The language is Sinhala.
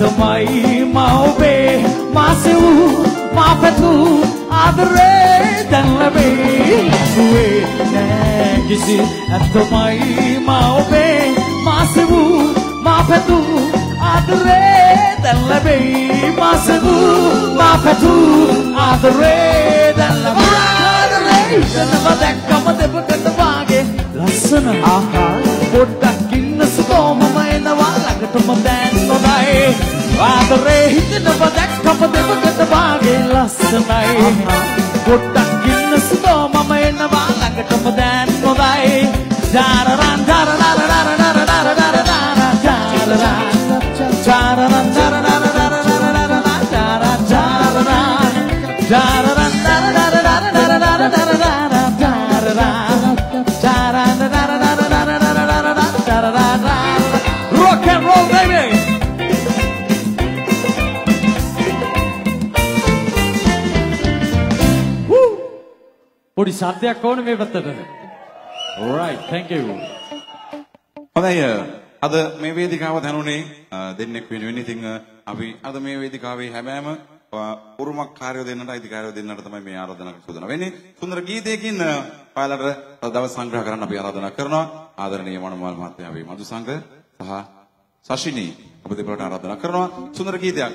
තමයි මා ඔබේ මාසෙව් මා පැතු ආදරේ දැන් ලැබේ. ලැබුවේ නෑ කිසි ඇත්තමයි මා ඔබේ මාසෙව් මා පැතු ආදරේ දැන් ලැබේ. මාසෙව් මා පැතු ආදරේ දැන් ලැබේ. ආදරේ දැනව දැක්කම දෙපකට වාගේ. ලස්සන ආහා පොඩ්ඩක් ඉන්න සුතෝ මම එනවා. ළඟටම ලස්සනයි පොඩ්ඩක් ඉන්න සුතෝ මම එනවා ළඟටම දැන් නොදයි ජාරරන් ජාරරන් Rock පොඩි සද්දයක් ඕනේ මේ පැත්තට. Alright, thank you. හොඳයි අද මේ වේදිකාව දැනුනේ අ, දෙන්නෙක් වෙනුවෙන් ඉතින් අ, අපි අද මේ වේදිකාවේ හැමෑම අ, උරුමකාරයෝ දෙන්නට අයිතිකාරයෝ දෙන්නට තමයි මේ ආරාධනා සූදානම් වෙන්නේ. සුන්දර ගීතයකින් අ, ඔයාලට අද දවස් සංග්‍රහ කරන්න අපි ආරාධනා කරනවා. ආදරණීය මනෝමල් මහත්මයා අපි මధు සංඝ සහ සශිනී ඔබ දෙපළට ආරාධනා කරනවා. සුන්දර ගීතයක්